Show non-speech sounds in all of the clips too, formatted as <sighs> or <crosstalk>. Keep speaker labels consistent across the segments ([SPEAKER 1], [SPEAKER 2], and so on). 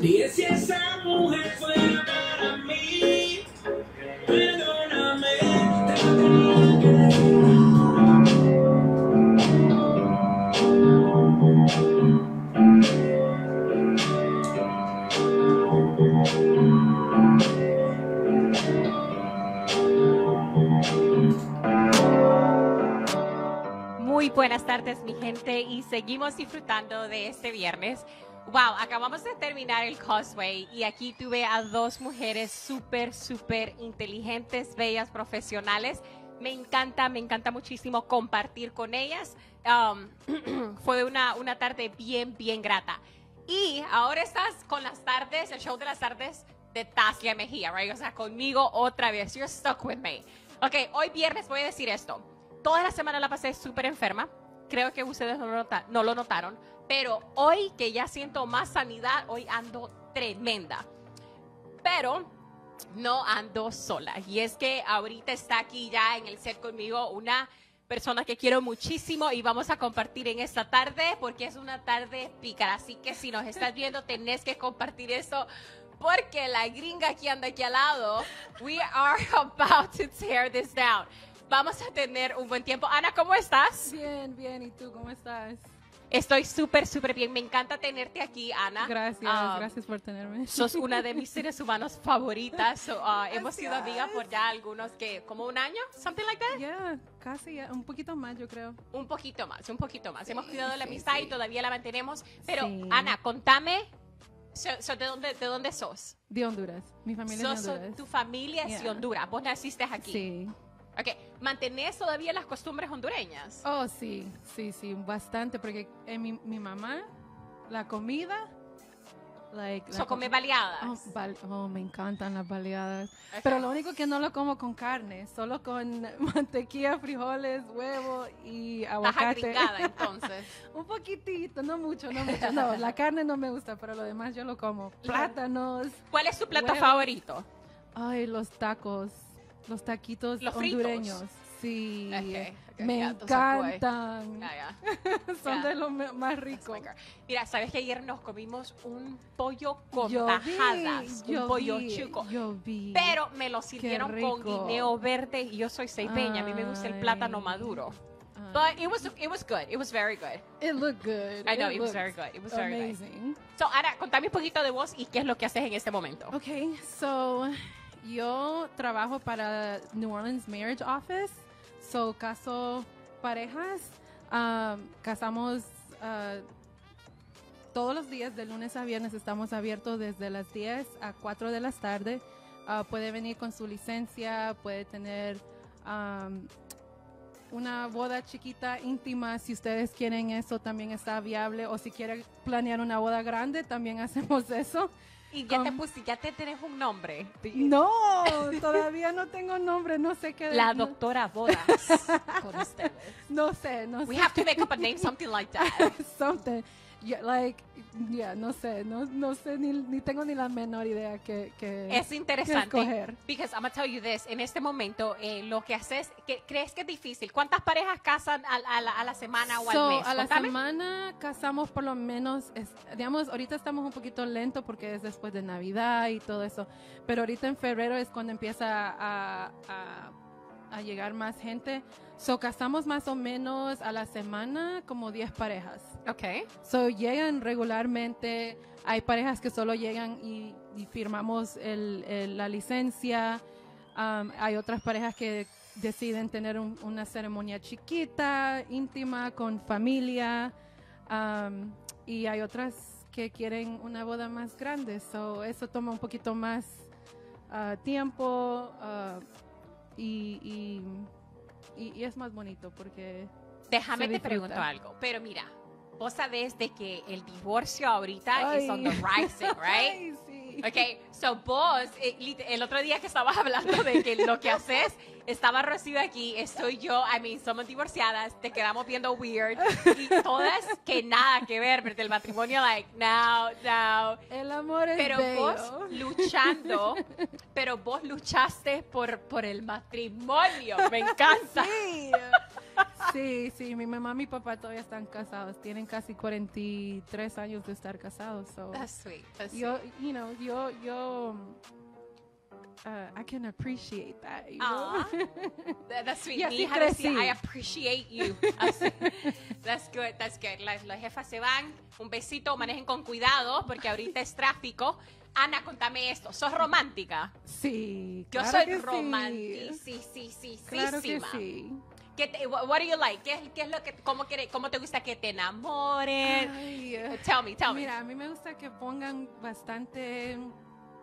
[SPEAKER 1] Dije si esa mujer
[SPEAKER 2] seguimos disfrutando de este viernes. Wow, acabamos de terminar el Causeway y aquí tuve a dos mujeres súper, súper inteligentes, bellas, profesionales. Me encanta, me encanta muchísimo compartir con ellas. Um, <clears throat> fue una, una tarde bien, bien grata. Y ahora estás con las tardes, el show de las tardes de Taslia Mejía, right? O sea, conmigo otra vez. You're stuck with me. Ok, hoy viernes voy a decir esto. Toda la semana la pasé súper enferma. Creo que ustedes no lo, nota- no lo notaron. Pero hoy que ya siento más sanidad, hoy ando tremenda. Pero no ando sola. Y es que ahorita está aquí ya en el set conmigo una persona que quiero muchísimo y vamos a compartir en esta tarde porque es una tarde pícara. Así que si nos estás viendo, tenés que compartir eso porque la gringa que anda aquí al lado, we are <laughs> about to tear this down. Vamos a tener un buen tiempo. Ana, ¿cómo estás?
[SPEAKER 3] Bien, bien. ¿Y tú cómo estás?
[SPEAKER 2] Estoy súper, súper bien. Me encanta tenerte aquí, Ana.
[SPEAKER 3] Gracias,
[SPEAKER 2] Ah,
[SPEAKER 3] gracias por tenerme.
[SPEAKER 2] Sos una de mis seres <laughs> humanos favoritas. So, uh, hemos sido amigas por ya algunos que, como un año, something like that.
[SPEAKER 3] Ya, casi, ya, un poquito más, yo creo.
[SPEAKER 2] Un poquito más, un poquito más. Hemos cuidado la amistad y todavía la mantenemos. Pero,
[SPEAKER 3] Sí.
[SPEAKER 2] Ana, contame, so- so, ¿de, dónde, ¿de dónde sos?
[SPEAKER 3] De Honduras. Mi familia
[SPEAKER 2] So-
[SPEAKER 3] es de Honduras.
[SPEAKER 2] tu familia es de
[SPEAKER 3] Yeah.
[SPEAKER 2] Honduras. Vos naciste aquí.
[SPEAKER 3] Sí.
[SPEAKER 2] Ok, ¿mantenés todavía las costumbres hondureñas?
[SPEAKER 3] Oh, sí, sí, sí, bastante, porque en mi, mi mamá, la comida, like...
[SPEAKER 2] So, come
[SPEAKER 3] co-
[SPEAKER 2] baleadas.
[SPEAKER 3] Oh, bal- oh, me encantan las baleadas. Pero lo único que no lo como con carne, solo con <laughs> mantequilla, frijoles, huevo y
[SPEAKER 2] Estás
[SPEAKER 3] aguacate.
[SPEAKER 2] agringada, <laughs> entonces.
[SPEAKER 3] Un poquitito, no mucho, no mucho. No, la <laughs> carne no me gusta, pero lo demás yo lo como. Plátanos.
[SPEAKER 2] ¿Cuál es tu plato favorito?
[SPEAKER 3] Ay, los tacos. Los taquitos
[SPEAKER 2] ¿Los
[SPEAKER 3] hondureños. Sí. Me encantan. <laughs> Son de los más ricos.
[SPEAKER 2] Mira, ¿sabes que ayer nos comimos un pollo con
[SPEAKER 3] Yo
[SPEAKER 2] tajadas?
[SPEAKER 3] vi,
[SPEAKER 2] un
[SPEAKER 3] yo
[SPEAKER 2] pollo
[SPEAKER 3] vi,
[SPEAKER 2] chico.
[SPEAKER 3] Yo vi.
[SPEAKER 2] Pero me lo sirvieron con guineo verde y yo soy ceipeña. A mí me gusta el plátano
[SPEAKER 3] Ay.
[SPEAKER 2] maduro.
[SPEAKER 3] Ah,
[SPEAKER 2] But it was, it was good. It was very good.
[SPEAKER 3] it looked good.
[SPEAKER 2] I know, it was very good. It was very good.
[SPEAKER 3] amazing.
[SPEAKER 2] So, Ana, contame un poquito de vos y qué es lo que haces en este momento.
[SPEAKER 3] Okay, so yo trabajo para New Orleans Marriage Office. So caso parejas, um, casamos uh, todos los días de lunes a viernes. Estamos abiertos desde las 10 a 4 de la tarde. Uh, puede venir con su licencia, puede tener um, una boda chiquita, íntima, si ustedes quieren eso, también está viable. O si quieren planear una boda grande, también <laughs> hacemos eso.
[SPEAKER 2] Y ya te
[SPEAKER 3] con-
[SPEAKER 2] puse, ya te tenés un nombre.
[SPEAKER 3] No, todavía no tengo nombre, no sé qué.
[SPEAKER 2] La
[SPEAKER 3] no,
[SPEAKER 2] doctora Bodas con <laughs> ustedes.
[SPEAKER 3] no sé, no
[SPEAKER 2] We
[SPEAKER 3] sé.
[SPEAKER 2] have to make up a name, something like that. <laughs>
[SPEAKER 3] Something. Yeah, like, yeah, no sé, no, no sé, ni, ni tengo ni la menor idea que, que,
[SPEAKER 2] Es
[SPEAKER 3] que
[SPEAKER 2] interesante.
[SPEAKER 3] escoger.
[SPEAKER 2] Because I'm gonna tell you this, en este momento eh, lo que haces, que ¿crees que es difícil? ¿Cuántas parejas casan a, a la, a la semana o
[SPEAKER 3] So,
[SPEAKER 2] al mes?
[SPEAKER 3] a la
[SPEAKER 2] Contame.
[SPEAKER 3] semana casamos por lo menos, es- digamos, ahorita estamos un poquito lento porque es después de Navidad y todo eso, pero ahorita en febrero es cuando empieza a, a- a llegar más gente. So, casamos más o menos a la semana como 10 parejas.
[SPEAKER 2] Ok.
[SPEAKER 3] So, llegan regularmente, hay parejas que solo llegan y, y firmamos el- el- la licencia, Um, hay otras parejas que deciden tener un- una ceremonia chiquita, íntima, con familia, um, y hay otras que quieren una boda más grande, so, eso toma un poquito más uh, tiempo uh, y, y- y- y es más bonito porque...
[SPEAKER 2] Déjame te pregunto algo, pero mira, vos sabés de que el divorcio ahorita es on the rising, right? <laughs>
[SPEAKER 3] Ay.
[SPEAKER 2] Ok, so vos, eh, el otro día que estabas hablando de que lo que haces, estaba Rocío aquí, estoy yo, I mean, somos divorciadas, te quedamos viendo weird, y todas que nada que ver, pero el matrimonio, like, no, no.
[SPEAKER 3] El amor es
[SPEAKER 2] Pero
[SPEAKER 3] bello.
[SPEAKER 2] vos luchando, pero vos luchaste por, por el matrimonio, me encanta.
[SPEAKER 3] Sí, Sí, sí, mi mamá y mi papá todavía están casados. Tienen casi 43 años de estar casados. So.
[SPEAKER 2] That's sweet. That's
[SPEAKER 3] yo, you know, yo, yo, uh, I can appreciate that. You know? <laughs>
[SPEAKER 2] That- That's sweet. Mi hija decía. I appreciate you. Así. <laughs> That's good, that's good. Las, las jefas se van. Un besito, manejen con cuidado porque ahorita es tráfico. Ana, contame esto. ¿Sos romántica?
[SPEAKER 3] Sí,
[SPEAKER 2] Yo
[SPEAKER 3] claro
[SPEAKER 2] soy
[SPEAKER 3] que sí.
[SPEAKER 2] romántica. Sí, sí, sí,
[SPEAKER 3] Claro que
[SPEAKER 2] sí. ¿Qué te, what, do you like? ¿Qué, qué es lo que, cómo, quiere, cómo te gusta que te enamoren?
[SPEAKER 3] Ay,
[SPEAKER 2] Tell me, tell me.
[SPEAKER 3] Mira, a mí me gusta que pongan bastante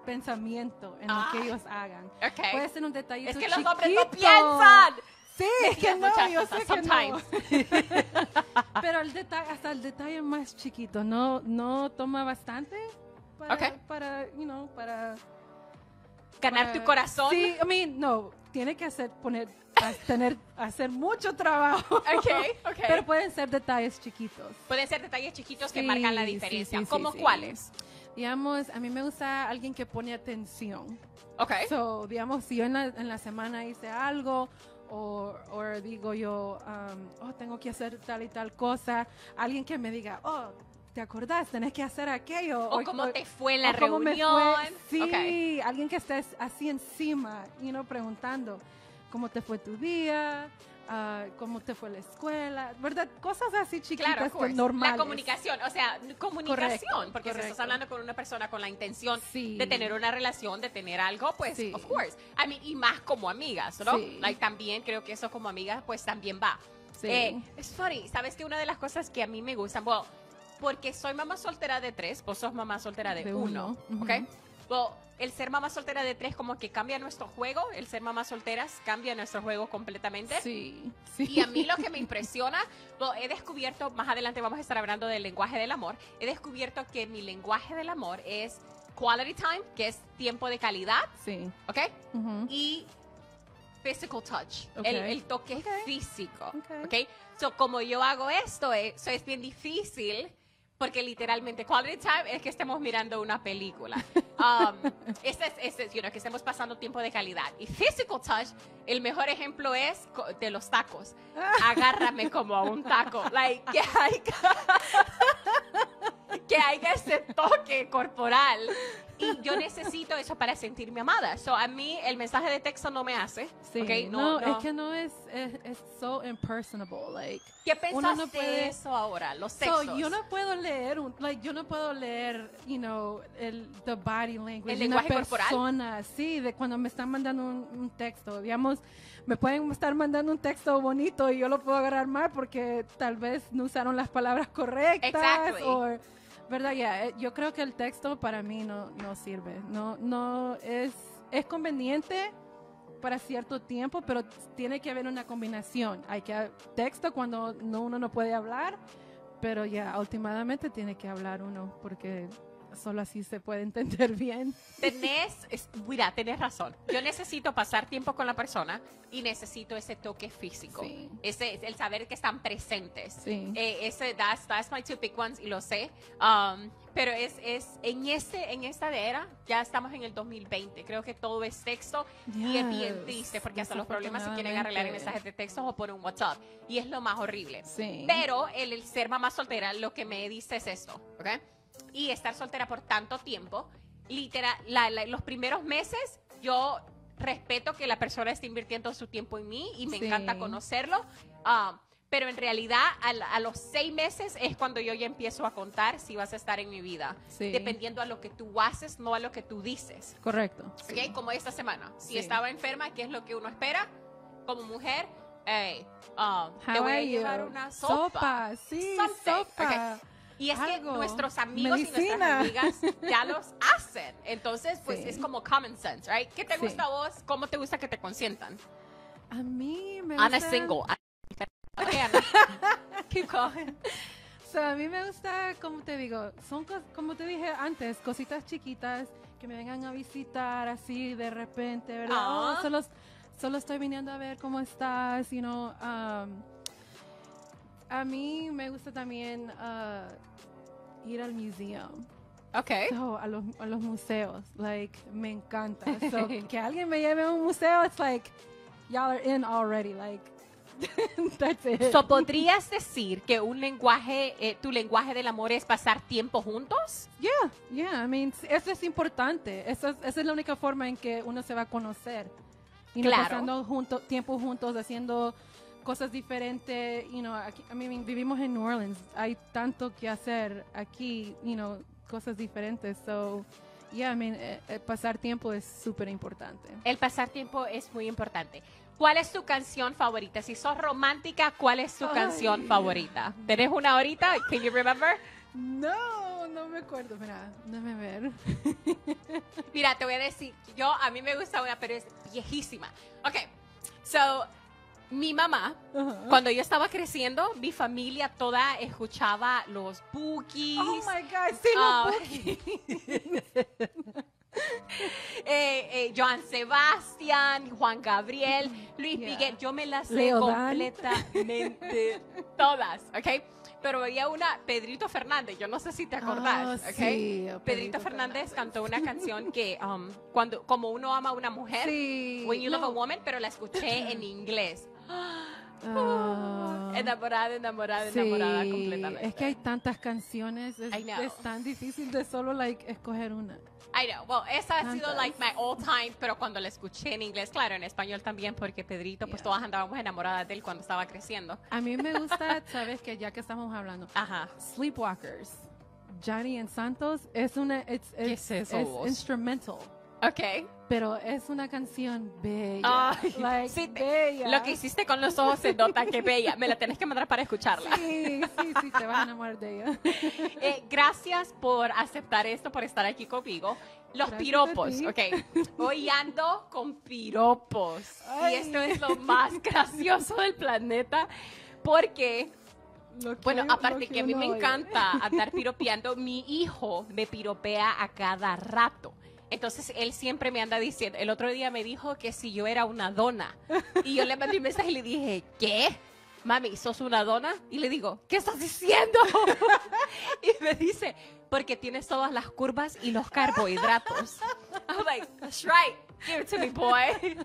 [SPEAKER 3] pensamiento en
[SPEAKER 2] Ah.
[SPEAKER 3] lo que ellos hagan.
[SPEAKER 2] Ok.
[SPEAKER 3] Puede ser un detallito
[SPEAKER 2] Es que los hombres no
[SPEAKER 3] chiquito.
[SPEAKER 2] piensan.
[SPEAKER 3] Sí, es que no, yo sé que no.
[SPEAKER 2] sometimes. <laughs>
[SPEAKER 3] Pero el detalle, hasta el detalle más chiquito, no, no toma bastante para,
[SPEAKER 2] Ok.
[SPEAKER 3] para, you know, para
[SPEAKER 2] Ganar
[SPEAKER 3] para-
[SPEAKER 2] tu corazón.
[SPEAKER 3] Sí, I mean, no, tiene que hacer, poner, tener, hacer mucho trabajo. <laughs>
[SPEAKER 2] Ok, ok.
[SPEAKER 3] Pero pueden ser detalles chiquitos.
[SPEAKER 2] Pueden ser detalles chiquitos que
[SPEAKER 3] Sí,
[SPEAKER 2] marcan la diferencia.
[SPEAKER 3] sí, sí,
[SPEAKER 2] ¿Cómo cuáles?
[SPEAKER 3] Digamos, a mí me gusta alguien que pone atención.
[SPEAKER 2] Ok.
[SPEAKER 3] So, digamos, si yo en la, en la semana hice algo o, o digo yo, um, oh, tengo que hacer tal y tal cosa, alguien que me diga, oh, ¿te acordás? Tenés que hacer aquello.
[SPEAKER 2] O cómo te fue en la
[SPEAKER 3] o
[SPEAKER 2] reunión.
[SPEAKER 3] Sí,
[SPEAKER 2] Ok.
[SPEAKER 3] alguien que estés así encima, you know, preguntando, ¿cómo te fue tu día? Ah, ¿Cómo te fue la escuela? ¿Verdad? Cosas así chiquitas
[SPEAKER 2] Claro, course.
[SPEAKER 3] normales.
[SPEAKER 2] La comunicación, o sea, comunicación,
[SPEAKER 3] Correcto,
[SPEAKER 2] porque si estás
[SPEAKER 3] correcto.
[SPEAKER 2] hablando con una persona con la intención
[SPEAKER 3] Sí.
[SPEAKER 2] de tener una relación, de tener algo, pues,
[SPEAKER 3] Sí.
[SPEAKER 2] of course. I mean, y más como amigas, ¿no?
[SPEAKER 3] Sí.
[SPEAKER 2] Like, también creo que eso como amigas, pues también va.
[SPEAKER 3] Sí.
[SPEAKER 2] Eh, es funny, ¿sabes que Una de las cosas que a mí me gustan, bueno, porque soy mamá soltera de tres, vos sos mamá soltera de,
[SPEAKER 3] De
[SPEAKER 2] uno,
[SPEAKER 3] uno,
[SPEAKER 2] ¿ok?
[SPEAKER 3] ujú.
[SPEAKER 2] Well, el ser mamá soltera de tres como que cambia nuestro juego, el ser mamá solteras cambia nuestro juego completamente.
[SPEAKER 3] Sí, sí.
[SPEAKER 2] Y a mí lo que me impresiona, well, he descubierto, más adelante vamos a estar hablando del lenguaje del amor, he descubierto que mi lenguaje del amor es quality time, que es tiempo de calidad,
[SPEAKER 3] Sí.
[SPEAKER 2] ¿ok?
[SPEAKER 3] Ujú.
[SPEAKER 2] Y physical touch,
[SPEAKER 3] Ok.
[SPEAKER 2] el, el toque
[SPEAKER 3] Ok.
[SPEAKER 2] físico,
[SPEAKER 3] Ok.
[SPEAKER 2] ¿ok? So, como yo hago esto, eh, eso es bien difícil porque literalmente quality time es que estemos mirando una película. <laughs> Um, este es, este es, you know, que estemos pasando tiempo de calidad. Y physical touch, el mejor ejemplo es de los tacos. <laughs> Agárrame como a un taco. Like, que haya, que <laughs> haya ese toque corporal. Y yo necesito eso para sentirme amada. So, a mí el mensaje de texto no me hace.
[SPEAKER 3] Sí,
[SPEAKER 2] ¿ok?
[SPEAKER 3] no, es que no es, es, es so impersonable, like.
[SPEAKER 2] ¿Qué pensás
[SPEAKER 3] no
[SPEAKER 2] de
[SPEAKER 3] puede-
[SPEAKER 2] eso ahora? Los
[SPEAKER 3] So,
[SPEAKER 2] textos.
[SPEAKER 3] yo no puedo leer, un, like, yo no puedo leer, you know, el the body language
[SPEAKER 2] ¿El
[SPEAKER 3] de una
[SPEAKER 2] lenguaje corporal?
[SPEAKER 3] persona, sí, de cuando me están mandando un, un texto, digamos, me pueden estar mandando un texto bonito y yo lo puedo agarrar mal porque tal vez no usaron las palabras correctas
[SPEAKER 2] Exactly.
[SPEAKER 3] o verdad ya eh, yo creo que el texto para mí no, no sirve. No no es es conveniente para cierto tiempo pero tiene que haber una combinación. Hay que texto cuando no, uno no puede hablar pero ya últimamente tiene que hablar uno porque solo así se puede entender bien
[SPEAKER 2] Tenés, es- mira, tenés razón. Yo necesito pasar tiempo con la persona y necesito ese toque físico.
[SPEAKER 3] Sí.
[SPEAKER 2] Ese, el saber que están presentes.
[SPEAKER 3] Sí.
[SPEAKER 2] Eh, ese, that's, that's my two big ones y lo sé. Um, pero es, es en, este, en esta era, ya estamos en el 2020. Creo que todo es texto y es bien
[SPEAKER 3] Yes,
[SPEAKER 2] triste porque hasta los problemas se quieren arreglar en mensajes de texto o por un WhatsApp. Y es lo más horrible.
[SPEAKER 3] sí
[SPEAKER 2] Pero el, el ser mamá soltera lo que me dice es esto, ¿ok? Y estar soltera por tanto tiempo, literal, la- la- los primeros meses yo respeto que la persona esté invirtiendo su tiempo en mí y me
[SPEAKER 3] Sí.
[SPEAKER 2] encanta conocerlo. ah, pero en realidad al- a, los seis meses es cuando yo ya empiezo a contar si vas a estar en mi vida.
[SPEAKER 3] Sí.
[SPEAKER 2] Dependiendo a lo que tú haces, no a lo que tú dices.
[SPEAKER 3] correcto
[SPEAKER 2] ¿ok?
[SPEAKER 3] sí.
[SPEAKER 2] Como esta semana. Si
[SPEAKER 3] Sí.
[SPEAKER 2] estaba enferma, ¿qué es lo que uno espera? Como mujer, hey,
[SPEAKER 3] How
[SPEAKER 2] te voy a llevar
[SPEAKER 3] you?
[SPEAKER 2] una sopa.
[SPEAKER 3] sí
[SPEAKER 2] Something,
[SPEAKER 3] sopa
[SPEAKER 2] Y es
[SPEAKER 3] Algo.
[SPEAKER 2] que nuestros amigos y nuestras amigas ya los <laughs> hacen. Entonces, pues
[SPEAKER 3] Sí.
[SPEAKER 2] es como common sense, right? ¿Qué te
[SPEAKER 3] Sí.
[SPEAKER 2] gusta a vos? ¿Cómo te gusta que te consientan?
[SPEAKER 3] a mí me
[SPEAKER 2] Ana
[SPEAKER 3] gusta-
[SPEAKER 2] single. Okay, <laughs> Ana. Keep going.
[SPEAKER 3] So, a mí me gusta, como te digo, son como te dije antes, cositas chiquitas que me vengan a visitar así de repente, ¿verdad? Oh, solo, solo estoy viniendo a ver cómo estás, you know. um, a mí me gusta también uh, ir al museo,
[SPEAKER 2] Okay.
[SPEAKER 3] so, a, los, a los museos, like, me encanta. <laughs> So, que alguien me lleve a un museo, it's like, y'all are in already, like, <laughs> That's it.
[SPEAKER 2] So, ¿Podrías decir que un lenguaje, eh, tu lenguaje del amor es pasar tiempo juntos?
[SPEAKER 3] Yeah, yeah, I mean, eso es importante. Eso es- esa es la única forma en que uno se va a conocer. Y no
[SPEAKER 2] Claro.
[SPEAKER 3] pasando junto, tiempo juntos, haciendo cosas diferentes. You know, aquí, I mean, vivimos en New Orleans. Hay tanto que hacer aquí, you know, cosas diferentes. So, yeah, I mean, eh, eh, pasar tiempo es súper importante.
[SPEAKER 2] El pasar tiempo es muy importante. ¿Cuál es tu canción favorita? Si sos romántica, ¿cuál es tu
[SPEAKER 3] Ay.
[SPEAKER 2] canción favorita? ¿Tenés una ahorita? Can you remember?
[SPEAKER 3] No, no me acuerdo. Mira, déjame ver. <laughs>
[SPEAKER 2] Mira, te voy a decir, yo a mí me gusta una, pero es viejísima. Ok, so, mi mamá,
[SPEAKER 3] Ajá.
[SPEAKER 2] cuando yo estaba creciendo, mi familia toda escuchaba los Bookies.
[SPEAKER 3] Oh my God, sí,
[SPEAKER 2] Ah,
[SPEAKER 3] lo Boogie. <laughs>
[SPEAKER 2] eh, eh, Joan Sebastián, Juan Gabriel, Luis
[SPEAKER 3] Yeah.
[SPEAKER 2] Miguel, yo me las sé completamente <laughs> todas, ¿ok? Pero había una, Pedrito Fernández, yo no sé si te acordás,
[SPEAKER 3] Ah,
[SPEAKER 2] ¿ok?
[SPEAKER 3] sí,
[SPEAKER 2] Pedrito,
[SPEAKER 3] Pedrito
[SPEAKER 2] Fernández
[SPEAKER 3] Fernández.
[SPEAKER 2] cantó una canción que, um, cuando, como uno ama a una mujer,
[SPEAKER 3] Sí.
[SPEAKER 2] When You Love a
[SPEAKER 3] no.
[SPEAKER 2] Woman, pero la escuché en inglés. <gasps>
[SPEAKER 3] Ah.
[SPEAKER 2] Enamorada, enamorada, enamorada
[SPEAKER 3] Sí,
[SPEAKER 2] completamente.
[SPEAKER 3] Es que hay tantas canciones, es,
[SPEAKER 2] I know.
[SPEAKER 3] es tan difícil de solo like escoger una.
[SPEAKER 2] I know. Well, esa ha sido
[SPEAKER 3] Tantas.
[SPEAKER 2] like my all time, pero cuando la escuché en inglés, claro, en español también, porque Pedrito, pues
[SPEAKER 3] Yeah.
[SPEAKER 2] todas andábamos enamoradas de él cuando estaba creciendo.
[SPEAKER 3] A mí me gusta, <laughs> sabes que ya que estamos hablando,
[SPEAKER 2] Ajá.
[SPEAKER 3] Sleepwalkers. Johnny and Santos es una it's,
[SPEAKER 2] ¿Qué
[SPEAKER 3] it's-
[SPEAKER 2] es eso,
[SPEAKER 3] es
[SPEAKER 2] vos?
[SPEAKER 3] instrumental,
[SPEAKER 2] Ok.
[SPEAKER 3] pero es una canción bella.
[SPEAKER 2] Ay,
[SPEAKER 3] like,
[SPEAKER 2] sí, te-
[SPEAKER 3] bella.
[SPEAKER 2] Lo que hiciste con los ojos se nota que bella. Me la tenés que mandar para escucharla.
[SPEAKER 3] Sí, sí, sí, te vas a enamorar de ella. <laughs>
[SPEAKER 2] Eh, gracias por aceptar esto, por estar aquí conmigo. Los
[SPEAKER 3] Gracias
[SPEAKER 2] piropos, ok. <laughs> Hoy ando con piropos.
[SPEAKER 3] Ay.
[SPEAKER 2] Y esto es lo más <laughs> gracioso del planeta. Porque,
[SPEAKER 3] que-
[SPEAKER 2] bueno, aparte que a mí me
[SPEAKER 3] oye.
[SPEAKER 2] encanta andar piropeando, mi hijo me piropea a cada rato. Entonces él siempre me anda diciendo, el otro día me dijo que si yo era una dona. Y yo le mandé un mensaje y le dije, ¿qué? Mami, ¿sos una dona? Y le digo, ¿qué estás diciendo? <laughs> y me dice, porque tienes todas las curvas y los carbohidratos. I'm like, that's right, give it to me, boy.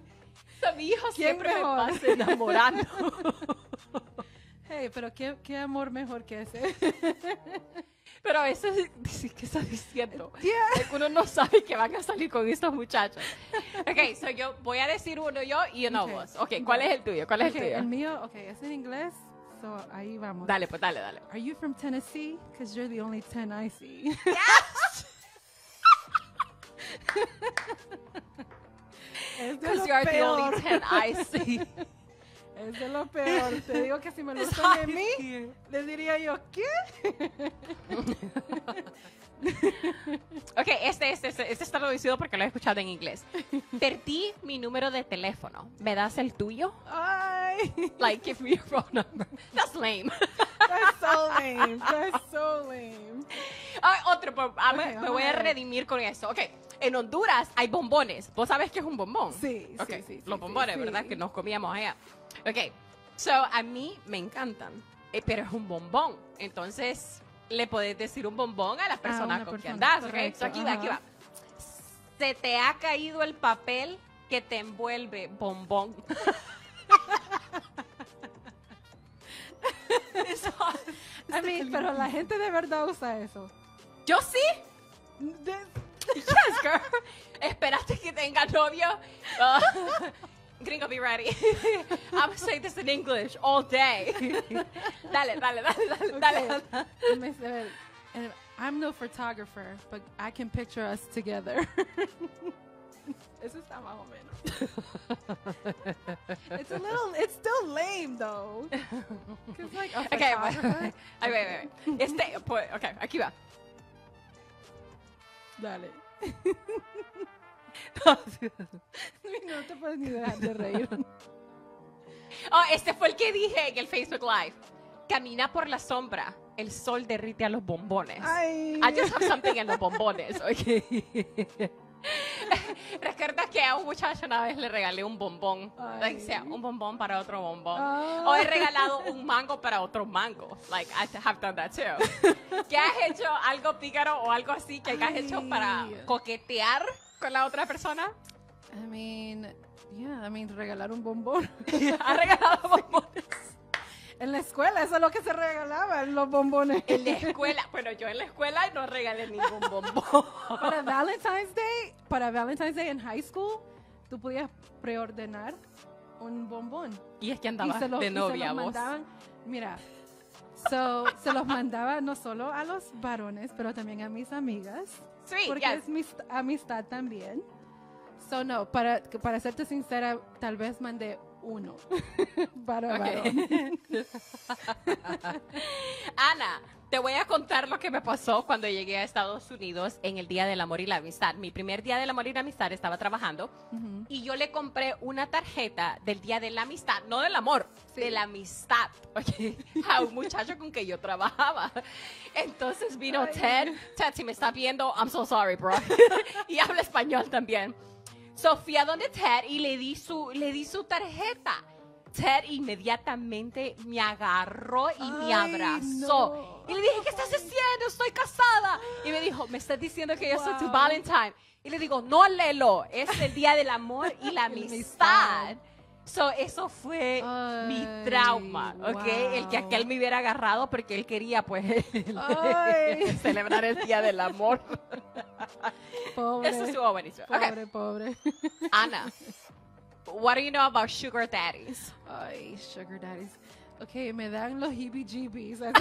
[SPEAKER 2] So, mi hijo
[SPEAKER 3] ¿Quién
[SPEAKER 2] siempre me
[SPEAKER 3] mejor?
[SPEAKER 2] pasa enamorando. <laughs>
[SPEAKER 3] Hey, pero qué, qué amor mejor que ese.
[SPEAKER 2] Pero a veces, <laughs> dice, ¿qué estás diciendo? <laughs>
[SPEAKER 3] Yeah.
[SPEAKER 2] Uno no sabe que van a salir con estos muchachos. Ok, so yo voy a decir uno yo y uno
[SPEAKER 3] Ok.
[SPEAKER 2] vos. Ok, ¿cuál es el tuyo? ¿Cuál es
[SPEAKER 3] Ok,
[SPEAKER 2] el tuyo?
[SPEAKER 3] el mío, ok, es en inglés, so ahí vamos.
[SPEAKER 2] Dale, pues dale, dale.
[SPEAKER 3] Are you from Tennessee? Because you're the only 10 I see. <laughs> es de
[SPEAKER 2] Because you are the only
[SPEAKER 3] peor.
[SPEAKER 2] 10 I see.
[SPEAKER 3] Es de lo peor. Te digo que si me lo en
[SPEAKER 2] hard.
[SPEAKER 3] mí, les diría yo, ¿qué? <laughs>
[SPEAKER 2] Ok, este, este, este, este está traducido porque lo he escuchado en inglés. Perdí mi número de teléfono. ¿Me das el tuyo?
[SPEAKER 3] Ay,
[SPEAKER 2] Like, give me your phone number. That's lame.
[SPEAKER 3] that's so lame. That's so lame.
[SPEAKER 2] Ay, otro, me- me voy
[SPEAKER 3] a
[SPEAKER 2] redimir con eso. Ok, en Honduras hay bombones. ¿Vos sabés qué es un bombón?
[SPEAKER 3] Sí, sí,
[SPEAKER 2] Ok,
[SPEAKER 3] sí, sí,
[SPEAKER 2] Los
[SPEAKER 3] sí,
[SPEAKER 2] bombones,
[SPEAKER 3] sí.
[SPEAKER 2] ¿verdad? Que nos comíamos allá. Ok, so a mí me encantan, eh, pero es un bombón. Entonces, le podés decir un bombón a las personas con que
[SPEAKER 3] persona,
[SPEAKER 2] andás. Ok,
[SPEAKER 3] correcto,
[SPEAKER 2] so aquí va, aquí va. Se te ha caído el papel que te envuelve bombón. <laughs> Eso-
[SPEAKER 3] I mean, pero la gente de verdad usa eso.
[SPEAKER 2] Yo sí.
[SPEAKER 3] De-
[SPEAKER 2] Yes, girl. <laughs> Esperaste que tenga novio. Uh, <laughs> gringo, be ready. <laughs> I'm gonna say this in English all day. dale, dale, dale, dale, dale.
[SPEAKER 3] Okay. Let me say, and I'm no photographer, but I can picture us together. Eso está más o menos. it's a little, it's still lame though. 'Cause, like, a
[SPEAKER 2] Okay,
[SPEAKER 3] photographer-
[SPEAKER 2] Ay, wait, wait, wait. Este, pues, okay, aquí va.
[SPEAKER 3] Dale. <laughs> <laughs> no te puedes ni dejar de reír. <laughs>
[SPEAKER 2] Oh, este fue el que dije en el Facebook Live. Camina por la sombra. El sol derrite a los bombones.
[SPEAKER 3] Ay.
[SPEAKER 2] I just have something en los bombones, ok. <laughs> Recuerda que a un muchacho una vez le regalé un bombón. Like, sea, un bombón para otro bombón.
[SPEAKER 3] Ah.
[SPEAKER 2] O he regalado un mango para otro mango. Like, I have done that too. <laughs> ¿Qué has hecho? ¿Algo pícaro o algo así que
[SPEAKER 3] Ay.
[SPEAKER 2] hecho para coquetear con la otra persona?
[SPEAKER 3] I mean, Yeah, I mean, regalar un bombón. <laughs>
[SPEAKER 2] ¿Ha regalado bombones?
[SPEAKER 3] En la escuela, eso es lo que se regalaban, los bombones.
[SPEAKER 2] En la escuela. Bueno, yo en la escuela no regalé ningún bombón.
[SPEAKER 3] para Valentine's Day, para Valentine's Day en high school, tú podías preordenar un bombón.
[SPEAKER 2] Y es que
[SPEAKER 3] Y
[SPEAKER 2] andaba
[SPEAKER 3] se los-
[SPEAKER 2] de
[SPEAKER 3] y se
[SPEAKER 2] novia
[SPEAKER 3] los
[SPEAKER 2] vos.
[SPEAKER 3] mandaban, mira, so, se los mandaba no solo a los varones, pero también a mis amigas,
[SPEAKER 2] Sí,
[SPEAKER 3] porque
[SPEAKER 2] yes.
[SPEAKER 3] es mi st- amistad también. So, no, para, para serte sincera, tal vez mandé uno <laughs> para varón. <laughs>
[SPEAKER 2] Ana, te voy a contar lo que me pasó cuando llegué a Estados Unidos en el Día del Amor y la Amistad. Mi primer Día del Amor y la Amistad estaba trabajando y yo le compré una tarjeta del Día de la Amistad, no del amor,
[SPEAKER 3] Sí.
[SPEAKER 2] de la amistad, ok, <laughs> a un muchacho con que yo trabajaba. Entonces vino
[SPEAKER 3] Ay.
[SPEAKER 2] Ted, Ted, si me está viendo, I'm so sorry, bro. y habla español también. Sofía donde Ted y le di su, le di su tarjeta. Ted inmediatamente me agarró y me abrazó.
[SPEAKER 3] no.
[SPEAKER 2] Y le dije, ¿qué estás haciendo? Estoy casada. Y me dijo, me estás diciendo que yo soy tu
[SPEAKER 3] Wow.
[SPEAKER 2] Valentine. Y le digo, no, Lelo, es el día del amor y la <laughs> amistad. So, eso fue mi trauma, ¿ok? El que aquel me hubiera agarrado porque él quería, pues, <laughs> celebrar el día del amor.
[SPEAKER 3] Pobre,
[SPEAKER 2] Eso estuvo buenísimo.
[SPEAKER 3] Pobre, pobre.
[SPEAKER 2] Ana, what do you know about sugar daddies?
[SPEAKER 3] Ay, sugar daddies. Ok, me dan los heebie-jeebies. <laughs>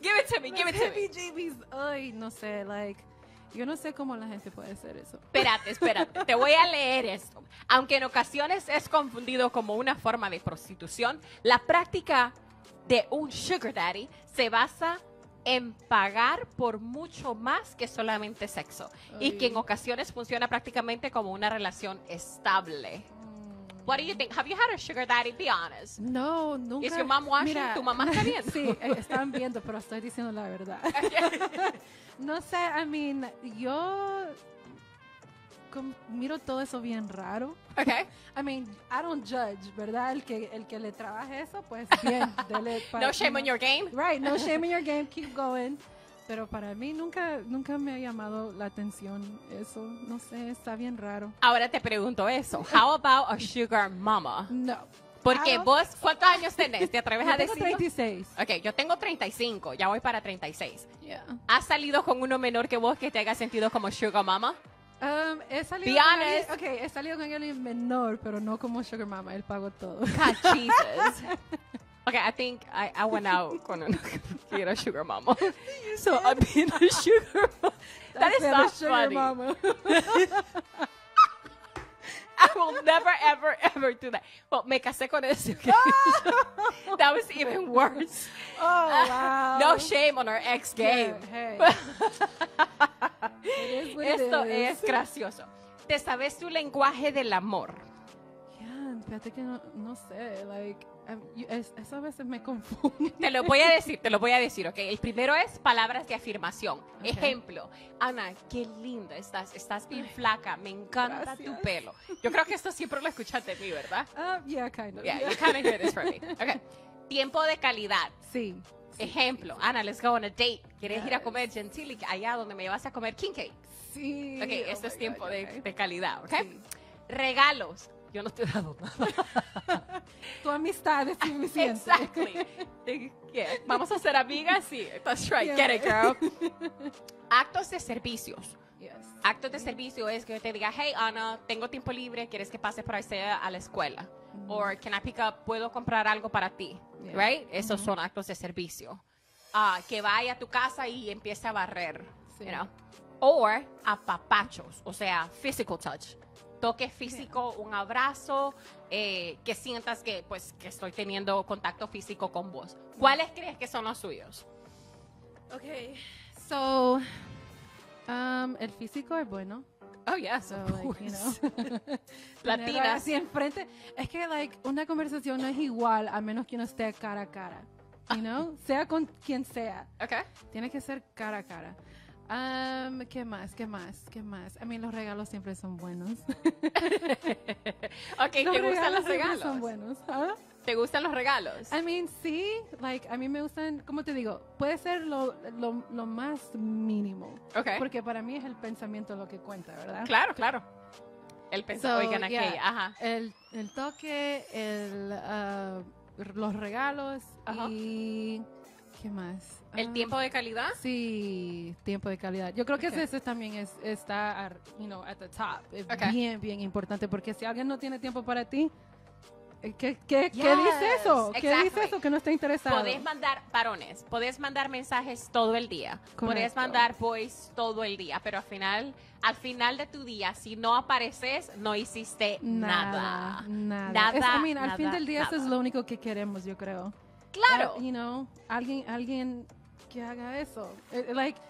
[SPEAKER 2] Give it to me, give it to me.
[SPEAKER 3] heebie-jeebies. Ay, no sé, like, yo no sé cómo la gente puede hacer eso.
[SPEAKER 2] Espérate, espérate. <laughs> Te voy a leer esto. Aunque en ocasiones es confundido como una forma de prostitución, la práctica de un sugar daddy se basa en pagar por mucho más que solamente sexo y que en ocasiones funciona prácticamente como una relación estable. What do you think? Have you had a sugar daddy? Be honest.
[SPEAKER 3] No, nunca.
[SPEAKER 2] Is your mom watching? ¿Tu mamá está viendo? <laughs>
[SPEAKER 3] Sí, eh, están viendo, pero estoy diciendo la verdad. <laughs> <laughs> no sé, I mean, yo miro todo eso bien raro.
[SPEAKER 2] Okay.
[SPEAKER 3] I mean, I don't judge, ¿verdad? El que, el que le trabaje eso, pues bien, dele
[SPEAKER 2] No shame on your game.
[SPEAKER 3] Right, no shame in your game, keep going. Pero para mí nunca, nunca me ha llamado la atención eso. No sé, está bien raro.
[SPEAKER 2] Ahora te pregunto eso. How about a sugar mama?
[SPEAKER 3] No.
[SPEAKER 2] Porque
[SPEAKER 3] Ah,
[SPEAKER 2] vos, ¿cuántos años tenés? ¿Te atreves
[SPEAKER 3] Yo
[SPEAKER 2] a
[SPEAKER 3] tengo
[SPEAKER 2] decirlo?
[SPEAKER 3] 36.
[SPEAKER 2] Ok, yo tengo 35, ya voy para 36.
[SPEAKER 3] Yeah.
[SPEAKER 2] ¿Has salido con uno menor que vos que te haya sentido como sugar mama?
[SPEAKER 3] Um, he salido
[SPEAKER 2] Be
[SPEAKER 3] con
[SPEAKER 2] honest.
[SPEAKER 3] alguien- ok, he salido con alguien menor, pero no como Sugar Mama, él pagó todo.
[SPEAKER 2] God, Jesus. <laughs> Okay, I think I, I went out <laughs> con uno <laughs> que sugar mama. So I'm being a sugar mama. <laughs> That is not
[SPEAKER 3] Sugar
[SPEAKER 2] funny.
[SPEAKER 3] Mama.
[SPEAKER 2] I will never, ever, ever do that. Well, me casé con ese. okay? that was even worse.
[SPEAKER 3] oh, wow.
[SPEAKER 2] No shame on our ex game.
[SPEAKER 3] Hey, what
[SPEAKER 2] Esto es gracioso. ¿Te sabes tu lenguaje del amor?
[SPEAKER 3] Yeah, fíjate que no, no sé, like, eso a veces me confunde.
[SPEAKER 2] Te lo voy a decir, te lo voy a decir, ¿ok? El primero es palabras de afirmación. Ejemplo, Ana, qué linda estás, estás bien flaca, me encanta tu
[SPEAKER 3] Gracias.
[SPEAKER 2] pelo. Yo creo que esto siempre lo escuchaste de mí, ¿verdad?
[SPEAKER 3] Um, yeah, kind of.
[SPEAKER 2] Yeah,
[SPEAKER 3] yeah.
[SPEAKER 2] you kind of hear this from me. <laughs> Okay. Tiempo de calidad.
[SPEAKER 3] Sí. sí,
[SPEAKER 2] Ejemplo, Ana, let's go on a date. ¿Quieres ir a
[SPEAKER 3] Yes.
[SPEAKER 2] comer Gentili allá donde me llevas a comer king cake?
[SPEAKER 3] Sí.
[SPEAKER 2] Ok,
[SPEAKER 3] oh
[SPEAKER 2] este es
[SPEAKER 3] my
[SPEAKER 2] tiempo
[SPEAKER 3] God,
[SPEAKER 2] de,
[SPEAKER 3] okay.
[SPEAKER 2] de calidad, ¿ok?
[SPEAKER 3] Sí.
[SPEAKER 2] Regalos. Yo no te he dado nada. <laughs>
[SPEAKER 3] Tu amistad es suficiente.
[SPEAKER 2] Exactly. Yeah, Vamos a ser amigas, sí. That's right.
[SPEAKER 3] Yeah.
[SPEAKER 2] Get it, girl. Actos de servicios.
[SPEAKER 3] Yes.
[SPEAKER 2] Actos de servicio es que yo te diga, hey, Ana, tengo tiempo libre, ¿quieres que pase por ahí a la escuela? Or can I pick up, puedo comprar algo para ti?
[SPEAKER 3] Yeah.
[SPEAKER 2] Right? Esos son actos de servicio. Ah, que vaya a tu casa y empiece a barrer.
[SPEAKER 3] Sí.
[SPEAKER 2] You know? Or apapachos, o sea, physical touch. Toque físico, un abrazo, eh, que sientas que, pues, que estoy teniendo contacto físico con vos. ¿Cuáles crees que son los suyos?
[SPEAKER 3] Okay. So, um, el físico es bueno.
[SPEAKER 2] Oh, yes,
[SPEAKER 3] So, like, you know. <laughs>
[SPEAKER 2] Latinas.
[SPEAKER 3] Así enfrente. Es que, like, una conversación no es igual a menos que uno esté cara a cara. You know? sea con quien sea.
[SPEAKER 2] Okay.
[SPEAKER 3] Tiene que ser cara a cara. Um, ¿Qué más? ¿Qué más? ¿Qué más? A mí los regalos siempre son buenos.
[SPEAKER 2] Ok, ¿te gustan los regalos?
[SPEAKER 3] son buenos. ¿Ah?
[SPEAKER 2] ¿Te gustan los regalos?
[SPEAKER 3] I mean, sí, like, a mí me gustan, ¿cómo te digo? Puede ser lo, lo, lo más mínimo.
[SPEAKER 2] Ok.
[SPEAKER 3] Porque para mí es el pensamiento lo que cuenta, ¿verdad?
[SPEAKER 2] Claro, claro. El
[SPEAKER 3] So,
[SPEAKER 2] oigan aquí,
[SPEAKER 3] yeah,
[SPEAKER 2] ajá.
[SPEAKER 3] El, el toque, el, ah, los regalos
[SPEAKER 2] Ajá.
[SPEAKER 3] y... ¿Qué más?
[SPEAKER 2] El
[SPEAKER 3] Ah,
[SPEAKER 2] tiempo de calidad.
[SPEAKER 3] Sí, tiempo de calidad. Yo creo que
[SPEAKER 2] Ok.
[SPEAKER 3] ese también es, está, you know, at the top. Es
[SPEAKER 2] Ok.
[SPEAKER 3] bien, bien importante porque si alguien no tiene tiempo para ti, eh, ¿qué, qué, qué
[SPEAKER 2] Yes,
[SPEAKER 3] dice eso? ¿Qué
[SPEAKER 2] exactly.
[SPEAKER 3] dice eso? Que no está interesado.
[SPEAKER 2] Podés mandar varones, podés mandar mensajes todo el día, podés mandar voice todo el día, pero al final, al final de tu día, si no apareces, no hiciste nada.
[SPEAKER 3] Nada, nada.
[SPEAKER 2] Nada,
[SPEAKER 3] Es- I mean, al fin
[SPEAKER 2] nada,
[SPEAKER 3] del día eso es
[SPEAKER 2] nada.
[SPEAKER 3] lo único que queremos, yo creo.
[SPEAKER 2] Claro.
[SPEAKER 3] Uh, you know, alguien, alguien que haga eso. Eh, like,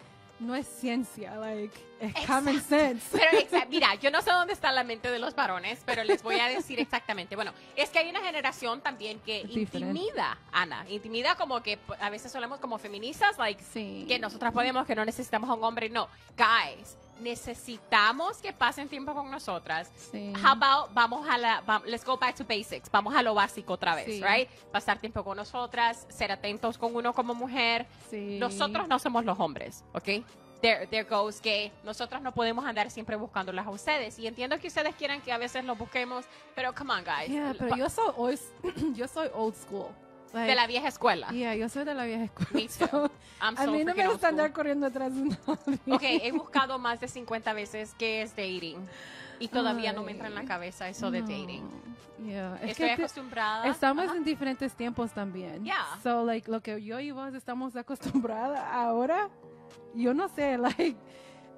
[SPEAKER 3] no es ciencia, like, es common sense.
[SPEAKER 2] Pero <laughs> exa- mira, yo no sé dónde está la mente de los varones, pero les voy a decir exactamente. Bueno, es que hay una generación también que
[SPEAKER 3] Diferente.
[SPEAKER 2] intimida, Ana, intimida como que a veces solemos como feministas, like
[SPEAKER 3] Sí.
[SPEAKER 2] que nosotras podemos, que no necesitamos a un hombre. No, guys, necesitamos que pasen tiempo con nosotras.
[SPEAKER 3] Sí.
[SPEAKER 2] How about, vamos a la, va- let's go back to basics, vamos a lo básico otra vez,
[SPEAKER 3] Sí.
[SPEAKER 2] right? Pasar tiempo con nosotras, ser atentos con uno como mujer.
[SPEAKER 3] Sí.
[SPEAKER 2] Nosotros no somos los hombres, ¿ok? There, there goes que nosotros no podemos andar siempre buscándolas a ustedes. Y entiendo que ustedes quieran que a veces los busquemos, pero come on, guys.
[SPEAKER 3] Yeah, pero yo soy, old, <clears throat> yo soy old school. Like,
[SPEAKER 2] de la vieja escuela.
[SPEAKER 3] Yeah, yo soy de la vieja escuela.
[SPEAKER 2] Me <laughs> too.
[SPEAKER 3] So,
[SPEAKER 2] I'm
[SPEAKER 3] a
[SPEAKER 2] so
[SPEAKER 3] mí no me gusta andar corriendo atrás de novio.
[SPEAKER 2] Ok, he buscado más de 50 veces qué es dating. Y todavía no me entra en la
[SPEAKER 3] Ay,
[SPEAKER 2] cabeza eso de
[SPEAKER 3] No.
[SPEAKER 2] dating.
[SPEAKER 3] Yeah, es
[SPEAKER 2] Estoy
[SPEAKER 3] que
[SPEAKER 2] acostumbrada.
[SPEAKER 3] estamos
[SPEAKER 2] Ajá.
[SPEAKER 3] en diferentes tiempos también.
[SPEAKER 2] Yeah.
[SPEAKER 3] So, like, lo que yo y vos estamos acostumbradas ahora, yo no sé, <laughs> like,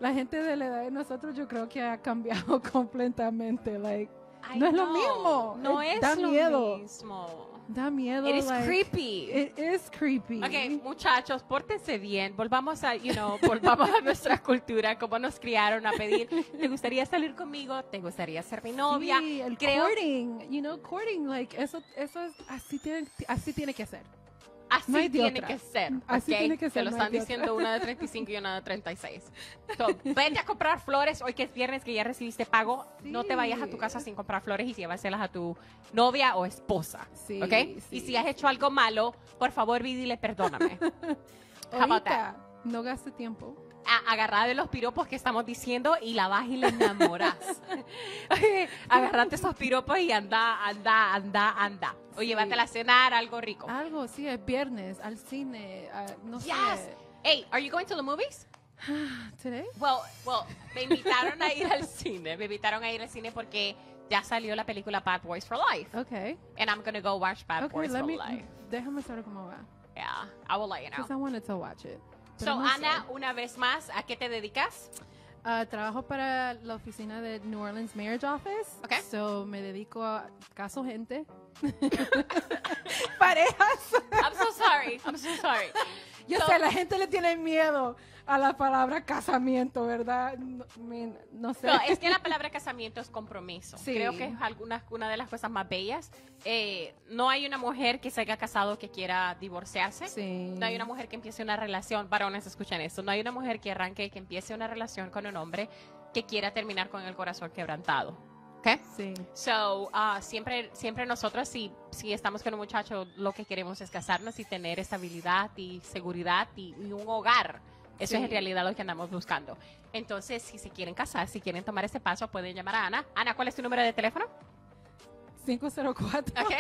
[SPEAKER 3] la gente de la edad de nosotros yo creo que ha cambiado <laughs> completamente, like,
[SPEAKER 2] I
[SPEAKER 3] no es lo
[SPEAKER 2] know.
[SPEAKER 3] mismo.
[SPEAKER 2] No es
[SPEAKER 3] da
[SPEAKER 2] lo
[SPEAKER 3] miedo.
[SPEAKER 2] mismo.
[SPEAKER 3] Da miedo,
[SPEAKER 2] It is
[SPEAKER 3] like,
[SPEAKER 2] creepy.
[SPEAKER 3] It is creepy.
[SPEAKER 2] Ok, muchachos, pórtense bien. Volvamos a, you know, volvamos a nuestra <laughs> cultura, como nos criaron a pedir. ¿Te gustaría salir conmigo? ¿Te gustaría ser mi novia?
[SPEAKER 3] Sí, el
[SPEAKER 2] Creo-
[SPEAKER 3] courting, you know, courting, like, eso, eso es, así tiene, así tiene que ser.
[SPEAKER 2] Así
[SPEAKER 3] No
[SPEAKER 2] tiene
[SPEAKER 3] otra.
[SPEAKER 2] que ser.
[SPEAKER 3] Así
[SPEAKER 2] ¿ok?
[SPEAKER 3] tiene que ser,
[SPEAKER 2] lo
[SPEAKER 3] no
[SPEAKER 2] están diciendo
[SPEAKER 3] otra.
[SPEAKER 2] una de 35 y una de 36. So, vete a comprar flores hoy que es viernes, que ya recibiste pago. No te vayas a tu
[SPEAKER 3] Sí.
[SPEAKER 2] casa sin comprar flores y llévaselas a tu novia o esposa.
[SPEAKER 3] Sí,
[SPEAKER 2] ¿Ok? Y
[SPEAKER 3] sí.
[SPEAKER 2] si has hecho algo malo, por favor, vi y dile perdóname. <laughs>
[SPEAKER 3] Ahorita, no gaste tiempo.
[SPEAKER 2] a- agarrada de los piropos que estamos diciendo y la vas y la enamoras. <laughs> <laughs> Agarrate esos piropos y anda, anda, anda, anda. O
[SPEAKER 3] Sí.
[SPEAKER 2] llévatela a cenar, algo rico.
[SPEAKER 3] Algo, sí, es viernes, al cine, no
[SPEAKER 2] Yes.
[SPEAKER 3] sé.
[SPEAKER 2] Hey, are you going to the movies? <sighs>
[SPEAKER 3] Today?
[SPEAKER 2] Well, well, me invitaron a ir al cine. Me invitaron a ir al cine porque ya salió la película Bad Boys for Life.
[SPEAKER 3] Okay.
[SPEAKER 2] And I'm gonna go watch Bad
[SPEAKER 3] Okay,
[SPEAKER 2] Boys
[SPEAKER 3] let
[SPEAKER 2] for
[SPEAKER 3] me,
[SPEAKER 2] Life.
[SPEAKER 3] déjame saber cómo va.
[SPEAKER 2] Yeah, I will let you
[SPEAKER 3] Because I
[SPEAKER 2] know.
[SPEAKER 3] wanted to watch it.
[SPEAKER 2] So,
[SPEAKER 3] sé.
[SPEAKER 2] Ana, una vez más, ¿a qué te dedicas?
[SPEAKER 3] Ah, trabajo para la oficina de New Orleans Marriage Office.
[SPEAKER 2] Okay.
[SPEAKER 3] So, me dedico a caso gente. <laughs> Parejas.
[SPEAKER 2] I'm so sorry. I'm so sorry.
[SPEAKER 3] Yo
[SPEAKER 2] So-
[SPEAKER 3] sé, la gente le tiene miedo a la palabra casamiento, ¿verdad? No, sé.
[SPEAKER 2] No, es que la palabra casamiento es compromiso.
[SPEAKER 3] Sí.
[SPEAKER 2] Creo que es alguna, una de las cosas más bellas. Eh, no hay una mujer que se haya casado que quiera divorciarse.
[SPEAKER 3] Sí.
[SPEAKER 2] No hay una mujer que empiece una relación, varones escuchen esto, no hay una mujer que arranque, que empiece una relación con un hombre que quiera terminar con el corazón quebrantado. ¿Ok?
[SPEAKER 3] Sí.
[SPEAKER 2] So, ah, siempre, siempre nosotros, si, si estamos con un muchacho, lo que queremos es casarnos y tener estabilidad y seguridad y, y un hogar. Eso
[SPEAKER 3] Sí.
[SPEAKER 2] es en realidad lo que andamos buscando. Entonces, si se quieren casar, si quieren tomar ese paso, pueden llamar a Ana. Ana, ¿cuál es tu número de teléfono?
[SPEAKER 3] 504
[SPEAKER 2] ¿Ok?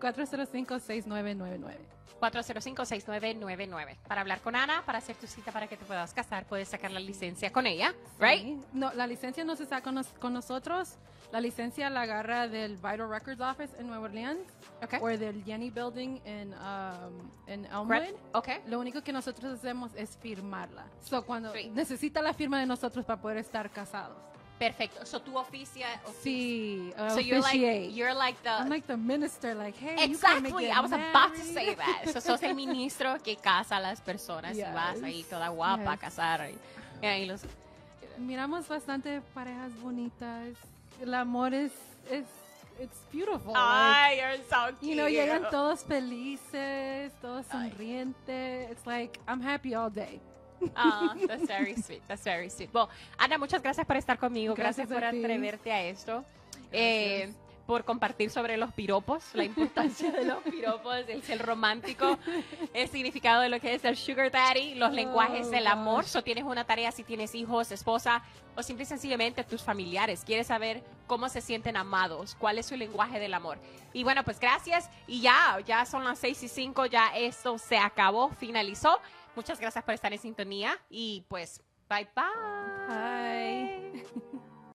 [SPEAKER 2] <laughs>
[SPEAKER 3] 405-6999.
[SPEAKER 2] 405-6999. Para hablar con Ana, para hacer tu cita para que te puedas casar, puedes sacar la licencia con ella, ¿right?
[SPEAKER 3] Sí. No, la licencia no se saca con, nos- con nosotros. La licencia la agarra del Vital Records Office en Nueva Orleans
[SPEAKER 2] Ok.
[SPEAKER 3] o del Yenny Building en, um, en Elmwood.
[SPEAKER 2] Correct. Ok.
[SPEAKER 3] Lo único que nosotros hacemos es firmarla. So, cuando
[SPEAKER 2] Sí.
[SPEAKER 3] necesita la firma de nosotros para poder estar casados.
[SPEAKER 2] Perfecto. So, tu oficia... ofici-
[SPEAKER 3] Sí, uh,
[SPEAKER 2] So, you're like,
[SPEAKER 3] officiate.
[SPEAKER 2] you're like the...
[SPEAKER 3] I'm like the minister, like, hey, you
[SPEAKER 2] Exactly,
[SPEAKER 3] it
[SPEAKER 2] I was about to
[SPEAKER 3] married.
[SPEAKER 2] say that. So, sos el ministro que casa a las personas y <laughs> vas ahí
[SPEAKER 3] Yes,
[SPEAKER 2] toda guapa a
[SPEAKER 3] yes.
[SPEAKER 2] casar. Y, y ahí los,
[SPEAKER 3] Miramos bastante parejas bonitas. El amor es, es it's beautiful. like,
[SPEAKER 2] Ay, you're so cute.
[SPEAKER 3] you know, llegan todos felices, todos
[SPEAKER 2] Ay.
[SPEAKER 3] sonrientes. It's like, I'm happy all day.
[SPEAKER 2] Ah, that's very sweet, that's very sweet. Bueno, Ana, muchas gracias por estar conmigo, gracias,
[SPEAKER 3] Gracias
[SPEAKER 2] por
[SPEAKER 3] a
[SPEAKER 2] atreverte a esto. Eh, por compartir sobre los piropos, la importancia de los piropos, el ser romántico, el significado de lo que es el sugar daddy, los lenguajes del amor. So tienes una tarea si tienes hijos, esposa o simple y sencillamente tus familiares. Quieres saber cómo se sienten amados, cuál es su lenguaje del amor. Y bueno, pues gracias. Y ya, ya son las 6 y 5, ya esto se acabó, finalizó. Muchas gracias por estar en sintonía y pues bye bye.
[SPEAKER 3] Bye. <laughs>